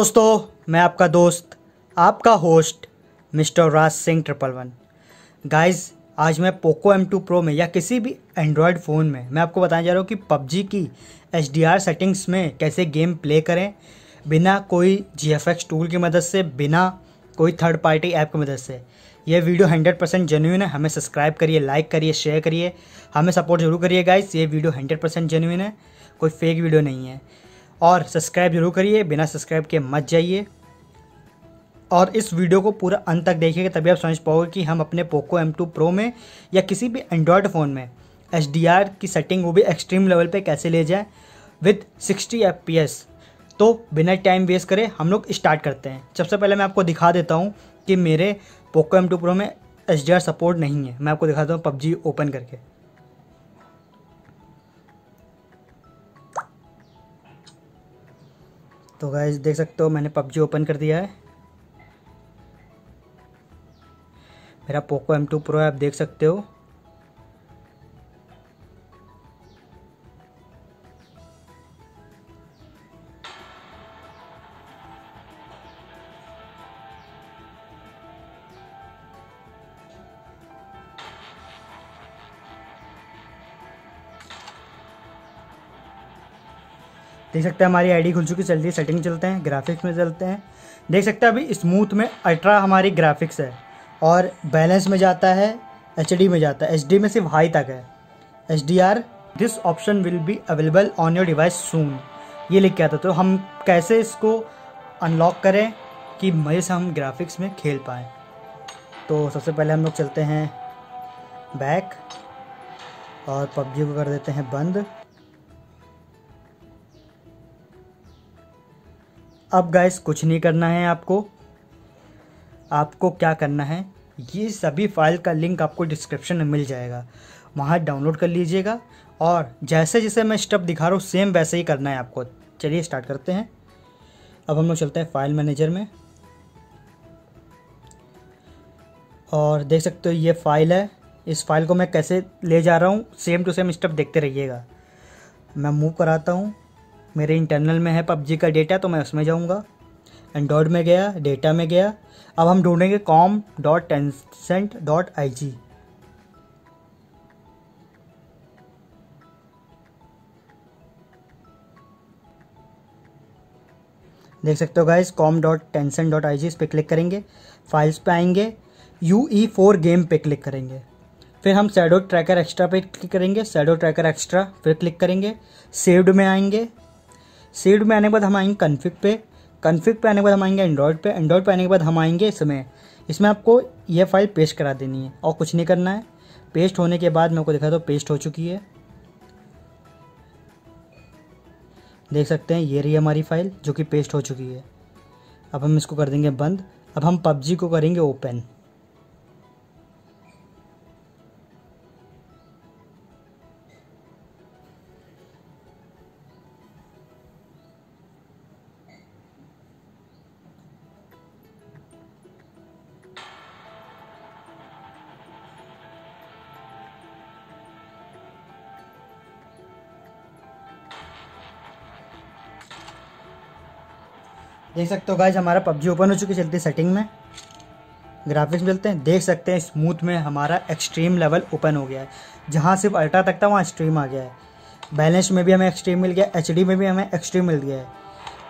दोस्तों, मैं आपका दोस्त, आपका host mister Raj Singh triple one guys आज मैं पोको एम टू प्रो में या किसी भी एंड्रॉयड फ़ोन में, मैं आपको बताने जा रहा हूँ कि पबजी की एच डी आर सेटिंग्स में कैसे गेम प्ले करें, बिना कोई जी एफ़ एक्स टूल की मदद से, बिना कोई थर्ड पार्टी ऐप की मदद से। ये वीडियो हंड्रेड परसेंट जेन्यून है, हमें सब्सक्राइब करिए लाइक करिए शेयर करिए, हमें सपोर्ट ज़रूर करिए गाइस ये वीडियो हंड्रेड परसेंट जेन्यून है, कोई फेक वीडियो नहीं है। और सब्सक्राइब ज़रूर करिए, बिना सब्सक्राइब के मत जाइए। और इस वीडियो को पूरा अंत तक देखिएगा, तभी आप समझ पाओगे कि हम अपने पोको एम टू प्रो में या किसी भी एंड्रॉयड फ़ोन में आर की सेटिंग वो भी एक्सट्रीम लेवल पे कैसे ले जाए एफ़ पी एस तो बिना टाइम वेस्ट करे हम लोग स्टार्ट करते हैं। सबसे पहले मैं आपको दिखा देता हूँ कि मेरे पोको एम टू प्रो में आर सपोर्ट नहीं है। मैं आपको दिखाता हूँ पबजी ओपन करके। तो गाइज़ देख सकते हो मैंने पबजी ओपन कर दिया है। मेरा पोको एम टू प्रो है, आप देख सकते हो। देख सकते हैं हमारी आईडी खुल चुकी, चल रही सेटिंग चलते हैं ग्राफिक्स में चलते हैं। देख सकते हैं अभी स्मूथ में अल्ट्रा हमारी ग्राफिक्स है और बैलेंस में जाता है एचडी में जाता है। एच में सिर्फ़ हाई तक है। H D R this option will be available on your device soon ये लिख के आता तो हम कैसे इसको अनलॉक करें कि मज़े से हम ग्राफिक्स में खेल पाएँ। तो सबसे पहले हम लोग चलते हैं बैक और पबजी को कर देते हैं बंद। अब गाइस कुछ नहीं करना है आपको। आपको क्या करना है? ये सभी फ़ाइल का लिंक आपको डिस्क्रिप्शन में मिल जाएगा। वहाँ डाउनलोड कर लीजिएगा और जैसे जैसे मैं स्टेप दिखा रहा हूँ सेम वैसे ही करना है आपको। चलिए स्टार्ट करते हैं। अब हम लोग चलते हैं फ़ाइल मैनेजर में। और देख सकते हो ये फ़ाइल है। इस फ़ाइल को मैं कैसे ले जा रहा हूँ? सेम टू सेम स्टेप देखते रहिएगा। मैं मूव कराता हूँ। मेरे इंटरनल में है पबजी का डेटा तो मैं उसमें जाऊँगा। एंड्रॉयड में गया डेटा में गया। अब हम ढूंढेंगे com dot Tencent dot I G देख सकते हो guys com dot Tencent dot I G इस पर क्लिक करेंगे। फाइल्स पे आएँगे। यू ई फोर गेम पे क्लिक करेंगे। फिर हम सैडो ट्रैकर एक्स्ट्रा पे क्लिक करेंगे। सैडो ट्रैकर एक्स्ट्रा फिर क्लिक करेंगे। सेव्ड में आएँगे। सेव्ड में आने के बाद हम आएँगे कन्फिक पे। कन्फिक पे आने के बाद हम आएँगे एंड्रॉयड पे। एंड्रॉयड पे आने के बाद हम आएँगे इसमें। इसमें आपको यह फ़ाइल पेस्ट करा देनी है और कुछ नहीं करना है। पेस्ट होने के बाद मैं आपको दिखा दो पेस्ट हो चुकी है। देख सकते हैं, ये रही हमारी फ़ाइल जो कि पेस्ट हो चुकी है। अब हम इसको कर देंगे बंद। अब हम पबजी को करेंगे ओपन देख सकते हो गाइज़ हमारा पबजी ओपन हो चुकी चलती सेटिंग में। ग्राफिक्स मिलते हैं, देख सकते हैं स्मूथ में हमारा एक्सट्रीम लेवल ओपन हो गया है। जहाँ सिर्फ़ अल्ट्रा तक था, वहाँ एक्सट्रीम आ गया है। बैलेंस में भी हमें एक्सट्रीम मिल गया एच में भी हमें एक्सट्रीम मिल गया है।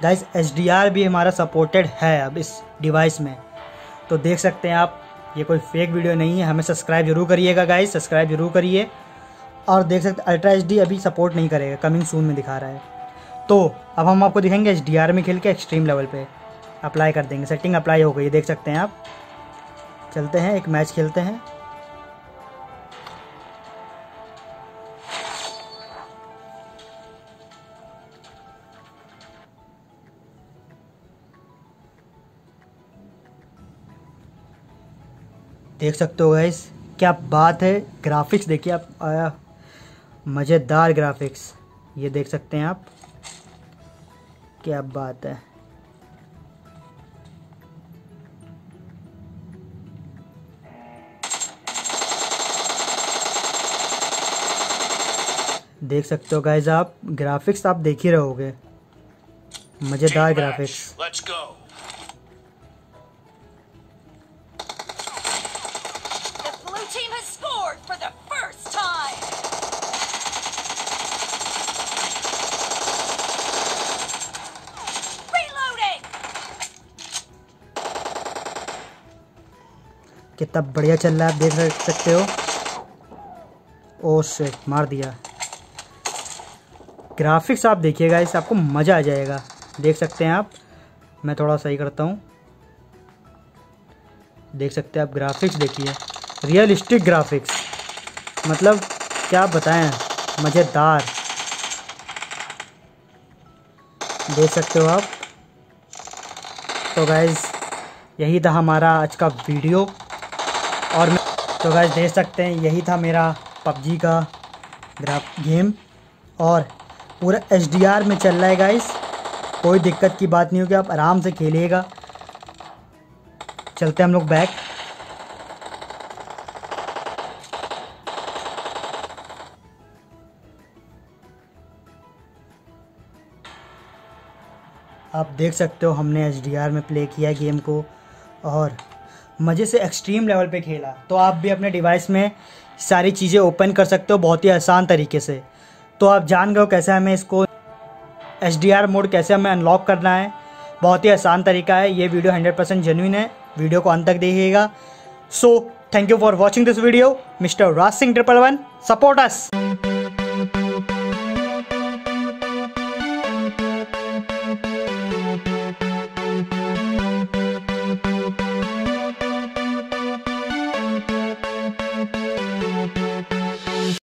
गाइज़ एच भी हमारा सपोर्टेड है अब इस डिवाइस में। तो देख सकते हैं आप, ये कोई फेक वीडियो नहीं है, हमें सब्सक्राइब ज़रूर करिएगा गाइज़ सब्सक्राइब ज़रूर करिए। और देख सकते अल्ट्रा एचडी अभी सपोर्ट नहीं करेगा कमिंग सून में दिखा रहा है। तो अब हम आपको दिखाएँगे एच में खेल के एक्सट्रीम लेवल पे। अप्लाई कर देंगे। सेटिंग अप्लाई हो गई देख सकते हैं आप। चलते हैं, एक मैच खेलते हैं। देख सकते हो गाइस क्या बात है। ग्राफिक्स देखिए आप मज़ेदार ग्राफिक्स ये देख सकते हैं आप। क्या बात है? देख सकते हो गाइज़ आप ग्राफिक्स आप देख ही रहोगे। मज़ेदार ग्राफिक्स कितना बढ़िया चल रहा है, आप देख सकते हो। ओ से मार दिया। ग्राफिक्स आप देखिएगा, इस आपको मज़ा आ जाएगा। देख सकते हैं आप, मैं थोड़ा सही करता हूँ। देख सकते हैं आप ग्राफिक्स देखिए। रियलिस्टिक ग्राफिक्स मतलब क्या बताएँ, मज़ेदार। देख सकते हो आप। तो गाइज़ यही था हमारा आज का वीडियो। और तो गाइज़ देख सकते हैं, यही था मेरा पबजी का ग्राफ गेम और पूरा एच में चल रहा है गाइस कोई दिक्कत की बात नहीं होगी, आप आराम से खेलिएगा। चलते हम लोग बैक आप देख सकते हो, हमने एच में प्ले किया गेम को। और मज़े से एक्सट्रीम लेवल पे खेला। तो आप भी अपने डिवाइस में सारी चीज़ें ओपन कर सकते हो बहुत ही आसान तरीके से। तो आप जान गए हो कैसे हमें इसको एचडीआर मोड कैसे हमें अनलॉक करना है। बहुत ही आसान तरीका है, ये वीडियो 100% परसेंट है। वीडियो को अंत तक देखिएगा। So thank you for watching this video mister Raj Singh triple one support us